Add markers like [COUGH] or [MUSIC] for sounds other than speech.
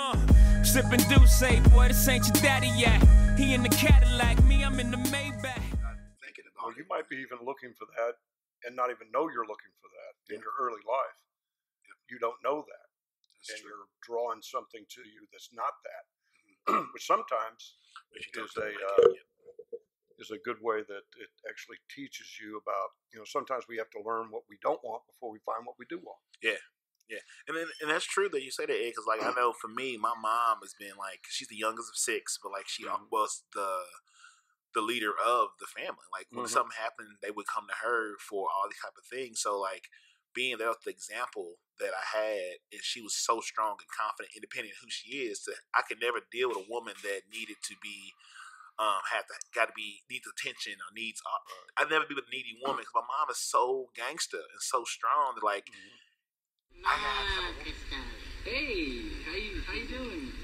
Uh, sipping say, boy, this ain't your daddy yet. He in the Cadillac, me, I'm in the Maybach. Thinking about well, you might be even looking for that and not even know you're looking for that yeah. in your early life. You don't know that. That's and true. you're drawing something to you that's not that, mm-hmm. [CLEARS THROAT] which sometimes is a uh, is a good way that it actually teaches you about you know sometimes we have to learn what we don't want before we find what we do want. Yeah, yeah, and then, and that's true that you say that because like I know for me, my mom has been like she's the youngest of six, but like she mm-hmm. was the the leader of the family. Like when mm-hmm. something happened, they would come to her for all these type of things. So like being there with the example that I had, and she was so strong and confident, independent who she is. To, I could never deal with a woman that needed to be um, have to got to be needs attention or needs. Uh, I never be with a needy woman because my mom is so gangster and so strong that like. Mm-hmm. Ah, hey, how you how you doing?